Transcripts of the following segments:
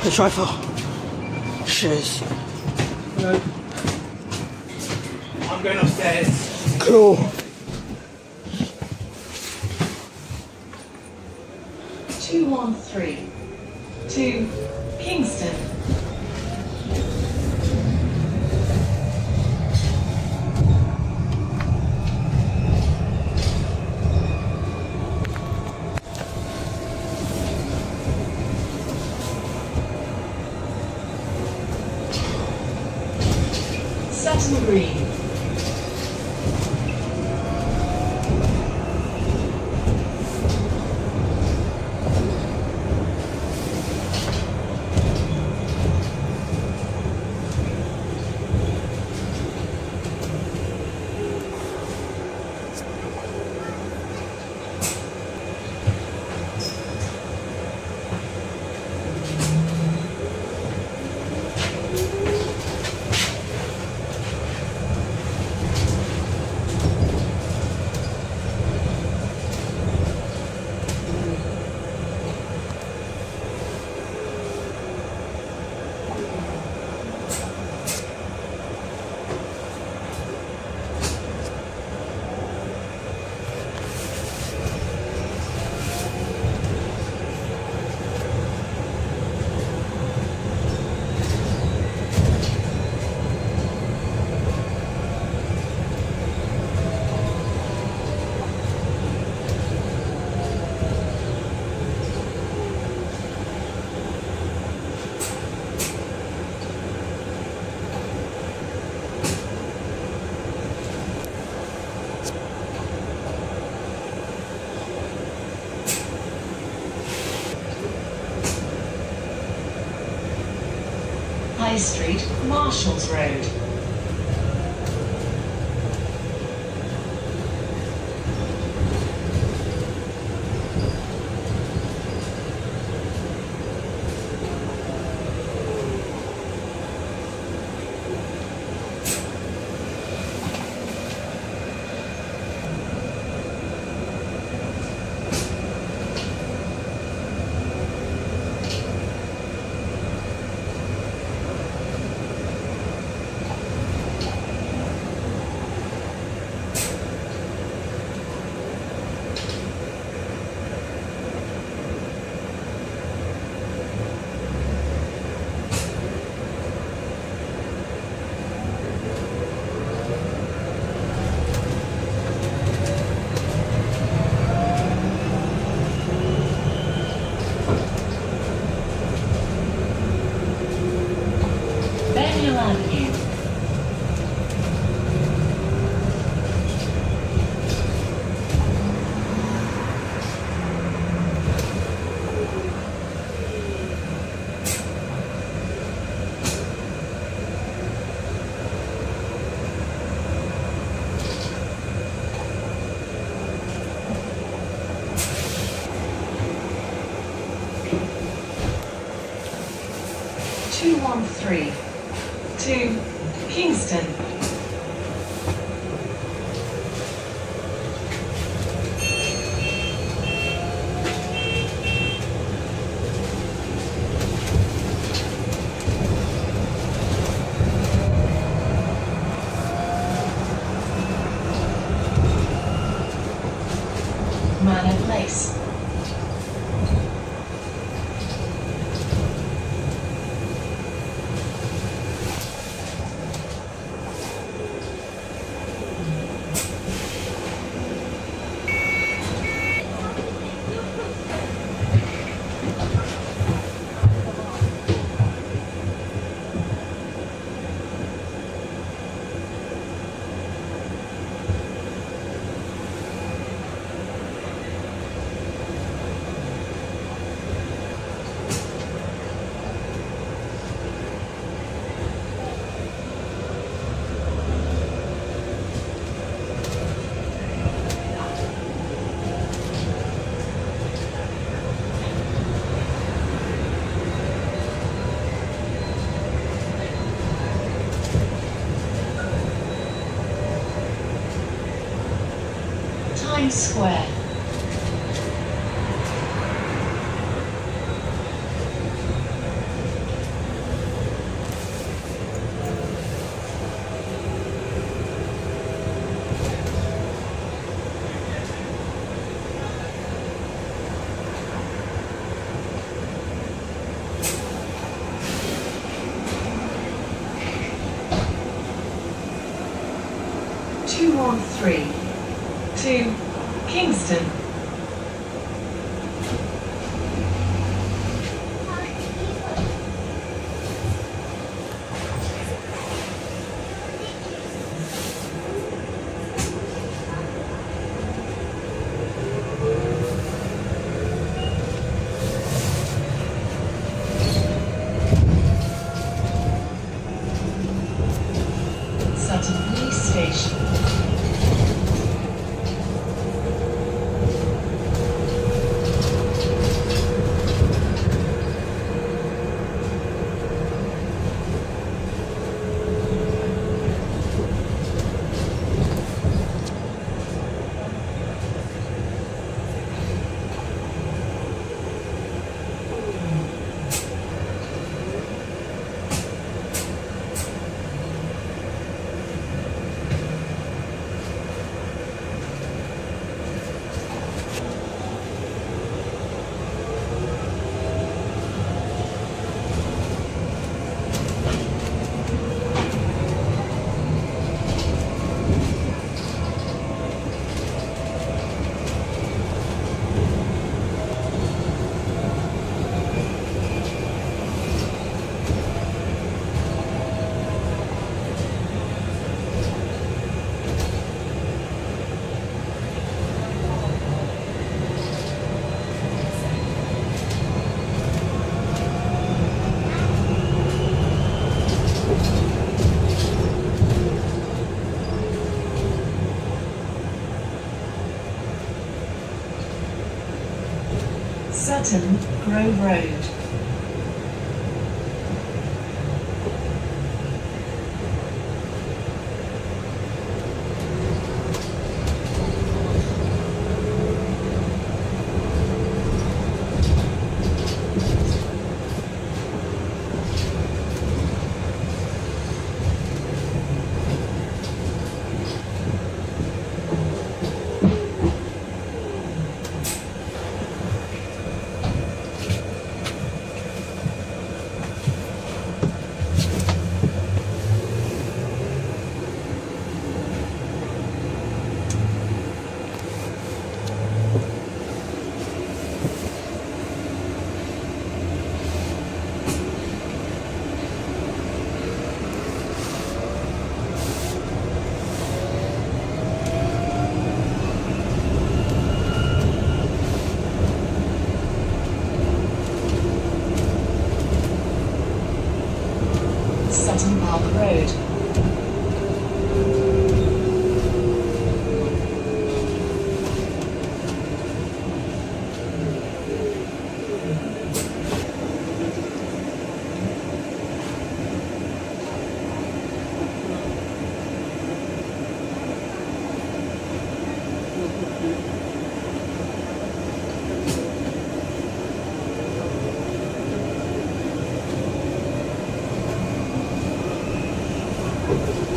Pitch rifle. Cheers. No. I'm going upstairs. Cool. Two one three. To Kingston. High Street, Marshalls Road. 213. To Kingston. Times Square. two. Kingston. Sutton Grove Road. Sutton Park Road. Sherwood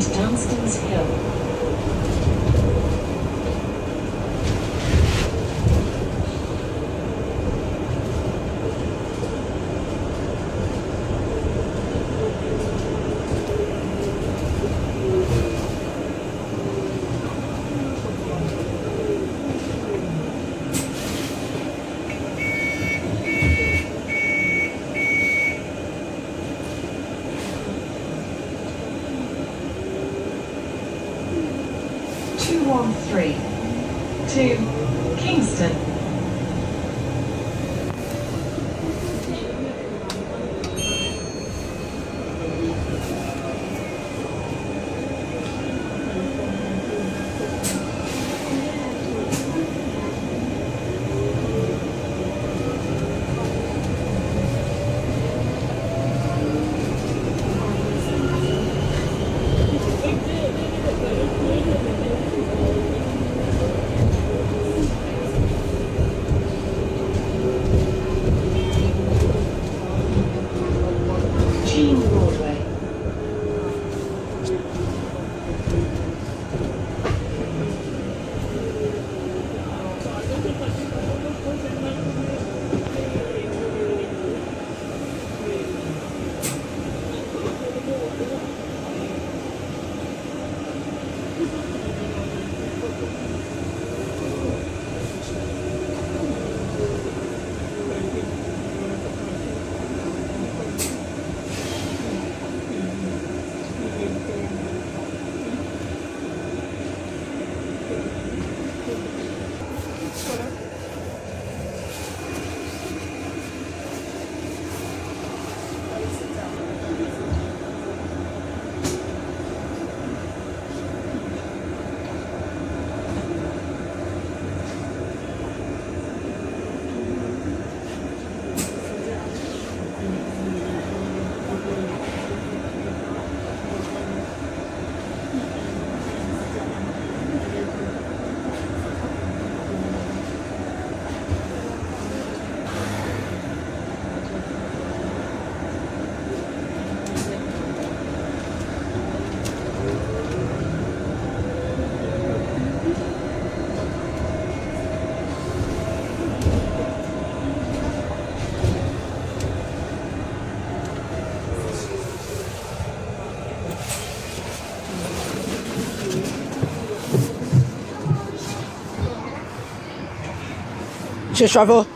St Dunstan's Hill. Cheers, driver.